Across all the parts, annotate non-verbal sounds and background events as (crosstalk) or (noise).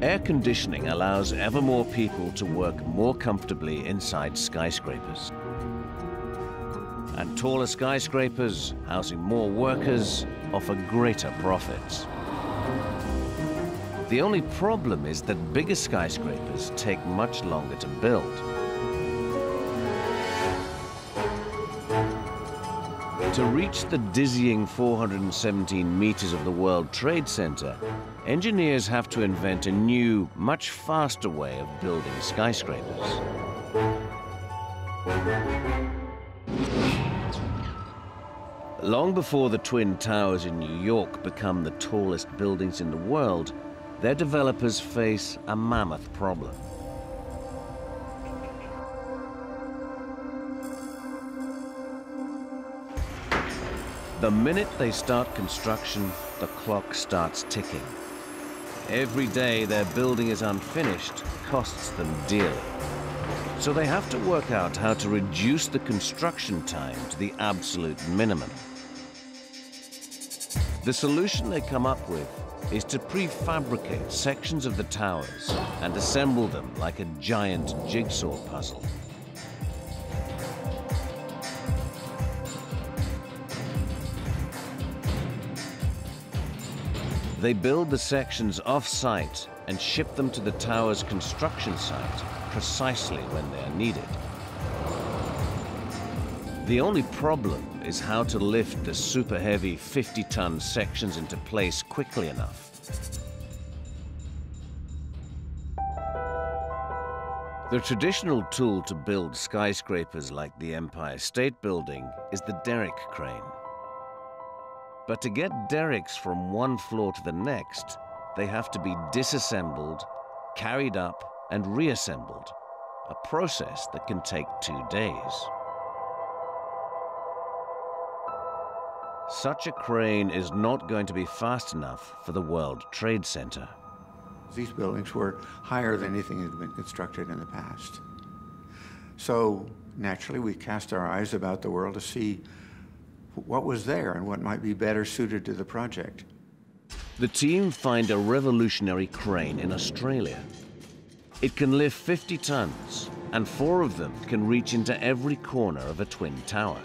Air conditioning allows ever more people to work more comfortably inside skyscrapers. And taller skyscrapers, housing more workers, offer greater profits. The only problem is that bigger skyscrapers take much longer to build. To reach the dizzying 417 meters of the World Trade Center, engineers have to invent a new, much faster way of building skyscrapers. Long before the Twin Towers in New York become the tallest buildings in the world, their developers face a mammoth problem. The minute they start construction, the clock starts ticking. Every day their building is unfinished costs them dearly. So they have to work out how to reduce the construction time to the absolute minimum. The solution they come up with is to prefabricate sections of the towers and assemble them like a giant jigsaw puzzle. They build the sections off-site and ship them to the tower's construction site precisely when they are needed. The only problem is how to lift the super heavy 50-ton sections into place quickly enough. The traditional tool to build skyscrapers like the Empire State Building is the derrick crane. But to get derricks from one floor to the next, they have to be disassembled, carried up, and reassembled, a process that can take two days. Such a crane is not going to be fast enough for the World Trade Center. These buildings were higher than anything that had been constructed in the past. So naturally, we cast our eyes about the world to see what was there and what might be better suited to the project. The team find a revolutionary crane in Australia. It can lift 50 tons, and four of them can reach into every corner of a twin tower.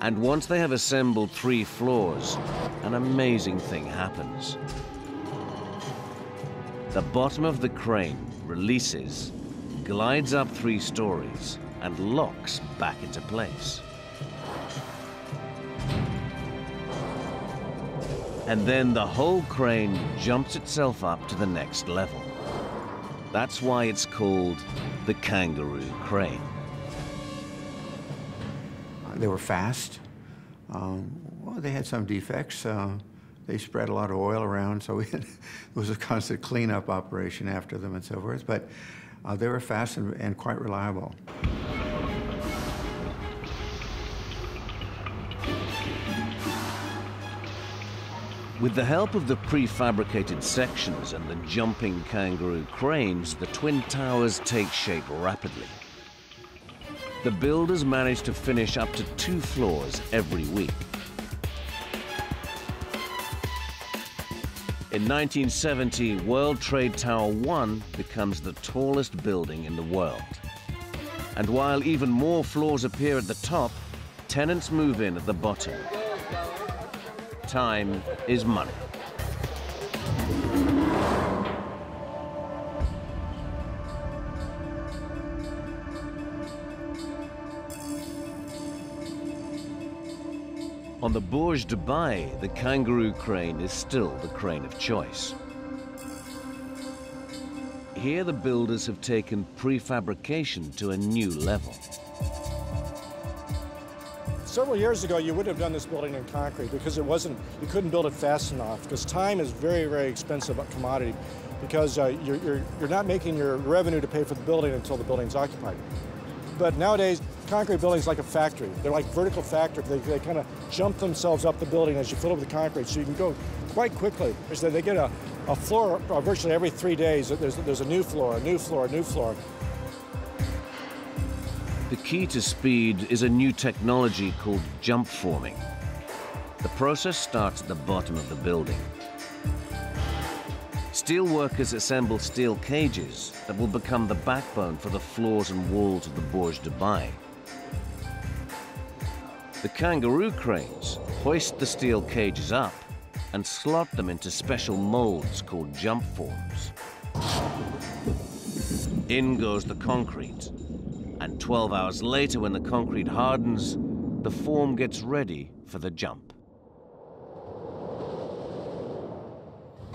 And once they have assembled three floors, an amazing thing happens. The bottom of the crane releases, glides up three stories, and locks back into place. And then the whole crane jumps itself up to the next level. That's why it's called the kangaroo crane. They were fast. Um, well, they had some defects. Uh, they spread a lot of oil around, so had, (laughs) it was a constant cleanup operation after them and so forth. But uh, they were fast and, and quite reliable. With the help of the prefabricated sections and the jumping kangaroo cranes, the Twin Towers take shape rapidly. The builders manage to finish up to two floors every week. In 1970, World Trade Tower 1 becomes the tallest building in the world. And while even more floors appear at the top, tenants move in at the bottom. Time is money. On the Burj Dubai, the kangaroo crane is still the crane of choice. Here the builders have taken prefabrication to a new level. Several years ago, you wouldn't have done this building in concrete because it wasn't, you couldn't build it fast enough because time is very, very expensive commodity because uh, you're, you're, you're not making your revenue to pay for the building until the building's occupied. But nowadays, concrete buildings like a factory. They're like vertical factory. They, they kind of jump themselves up the building as you fill up with the concrete, so you can go quite quickly. They get a, a floor uh, virtually every three days. There's, there's a new floor, a new floor, a new floor. The key to speed is a new technology called jump forming. The process starts at the bottom of the building. Steel workers assemble steel cages that will become the backbone for the floors and walls of the Burj Dubai. The kangaroo cranes hoist the steel cages up and slot them into special molds called jump forms. In goes the concrete, 12 hours later when the concrete hardens, the form gets ready for the jump.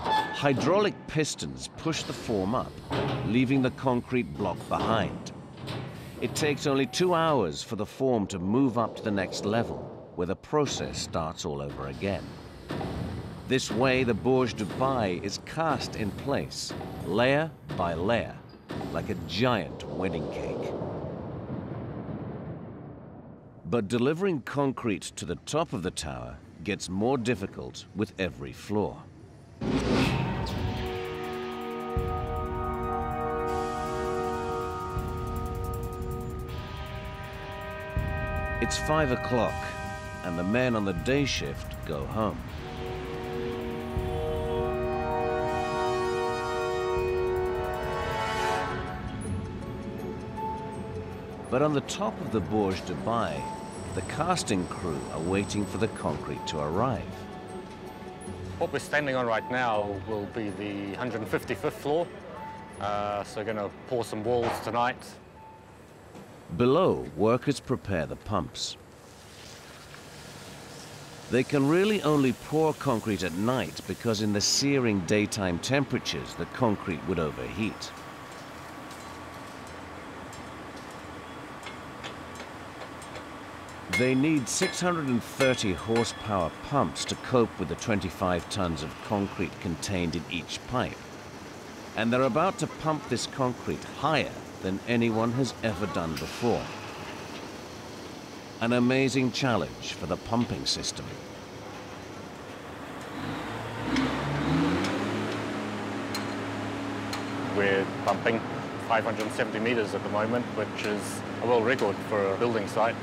Hydraulic pistons push the form up, leaving the concrete block behind. It takes only two hours for the form to move up to the next level, where the process starts all over again. This way, the Burj Dubai is cast in place, layer by layer, like a giant wedding cake. But delivering concrete to the top of the tower gets more difficult with every floor. It's five o'clock, and the men on the day shift go home. But on the top of the Burj Dubai, the casting crew are waiting for the concrete to arrive. What we're standing on right now will be the 155th floor. Uh, so we're going to pour some walls tonight. Below, workers prepare the pumps. They can really only pour concrete at night because in the searing daytime temperatures, the concrete would overheat. They need 630 horsepower pumps to cope with the 25 tons of concrete contained in each pipe. And they're about to pump this concrete higher than anyone has ever done before. An amazing challenge for the pumping system. We're pumping 570 meters at the moment, which is a world record for a building site.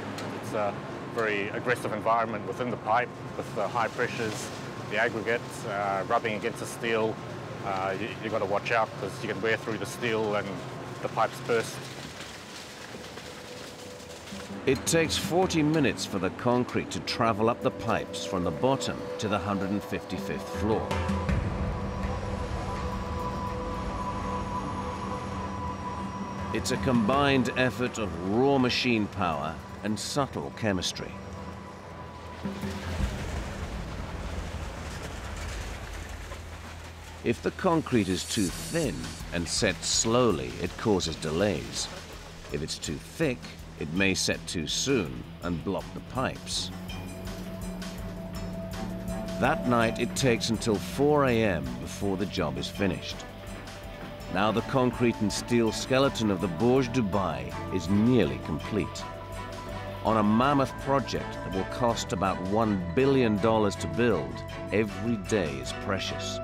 It's a very aggressive environment within the pipe with the high pressures, the aggregates uh, rubbing against the steel. Uh, you, you've got to watch out because you can wear through the steel and the pipes burst. It takes 40 minutes for the concrete to travel up the pipes from the bottom to the 155th floor. It's a combined effort of raw machine power and subtle chemistry. If the concrete is too thin and set slowly, it causes delays. If it's too thick, it may set too soon and block the pipes. That night, it takes until 4 a.m. before the job is finished. Now the concrete and steel skeleton of the Burj Dubai is nearly complete. On a mammoth project that will cost about $1 billion to build, every day is precious.